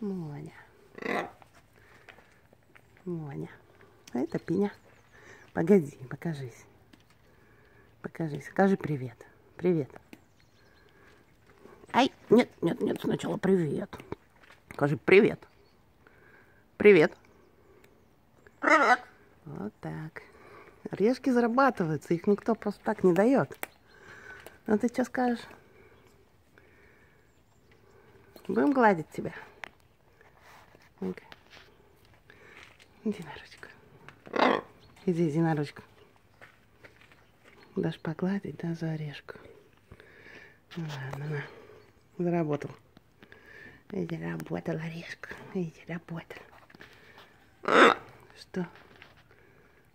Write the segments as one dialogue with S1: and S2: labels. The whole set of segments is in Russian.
S1: Моня. Моня. А это Пиня. Погоди, покажись. Покажись. Скажи привет. Привет. Ай, нет, нет, нет, сначала привет. Скажи привет. Привет.
S2: Привет.
S1: Вот так. Орешки зарабатываются, их никто просто так не дает. А ты что скажешь? Будем гладить тебя. Ну-ка. Иди на ручку. Иди, иди на ручку. Дашь погладить, да, за орешку. Ладно, на. Заработал. Иди, работал орешка. Иди, работал. Что?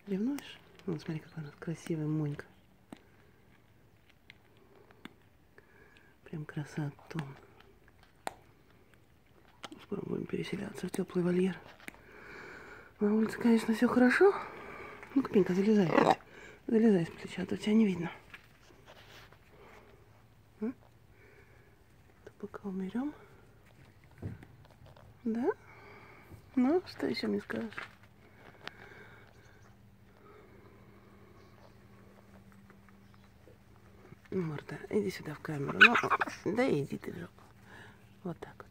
S1: Ревнуешь? Ну, смотри, какой нас красивый Монька. Прям красоту. Скоро будем переселяться в теплый вольер. На улице, конечно, все хорошо. Ну-ка, Пенька, залезай. Залезай с плеча, а то тебя не видно. А? Пока умерем. Да? Ну, что еще мне скажешь? Марта, иди сюда в камеру. Ну, да иди ты в жопу. Вот так вот.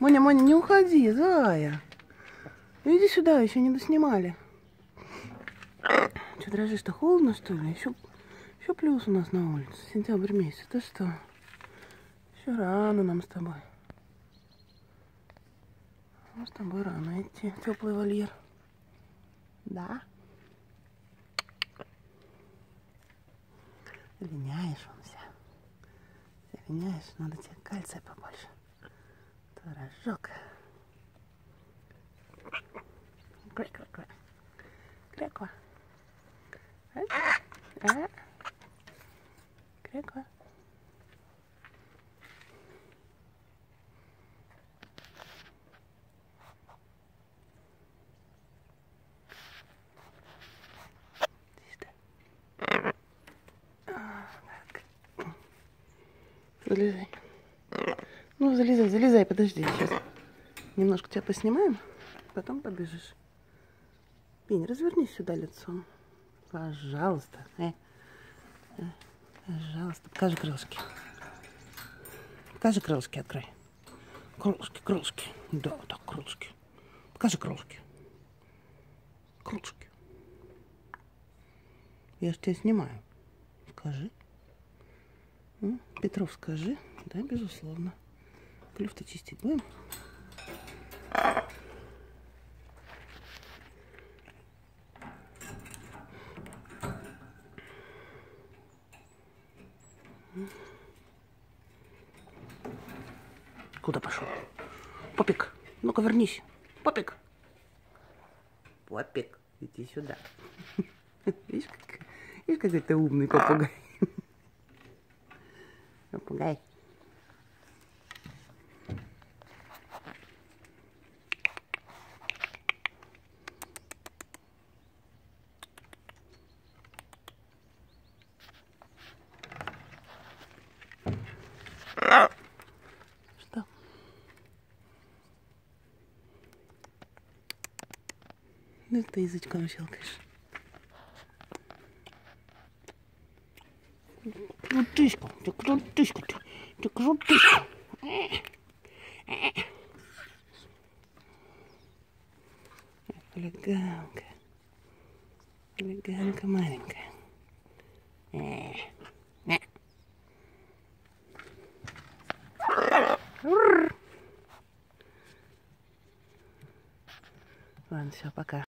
S1: Моня, Моня, не уходи, зая. Иди сюда, еще не доснимали. Что, дрожишь-то холодно, что ли? Еще, еще плюс у нас на улице. Сентябрь месяц. Ты что? Еще рано нам с тобой. Нам с тобой рано идти теплый вольер. Да? Линяешь он вся. Линяешь, надо тебе кальция побольше. Творожок. Кря-кря-кря. Кряква. А? А? Кряква. Залезай. Ну, залезай, залезай, подожди, сейчас. Немножко тебя поснимаем, потом побежишь. Пень, развернись сюда лицом. Пожалуйста. Э. Э. Пожалуйста, покажи крылышки. Покажи крылышки, открой. Крылышки, крылышки. Да, так, крылышки. Покажи крылышки. Крылышки. Я же тебя снимаю. Скажи. Петров, скажи. Да, безусловно. Клюв-то чистить будем? Куда пошел? Попик, ну-ка вернись. Попик. Попик, иди сюда. Видишь, как, видишь, какой ты умный попугай. Попугай. Что? Ну ты язычком щелкаешь. Крутышка, ты крутышка, ты, ты крутышка. Хулиганка. Хулиганка маленькая. Э, э. Ладно, все, пока.